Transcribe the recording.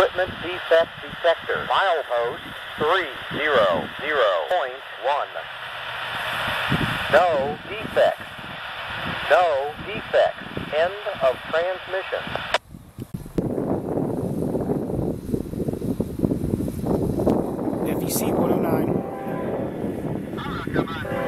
Equipment defect detector. Milepost 300.1. No defects. No defects. End of transmission. FEC 109.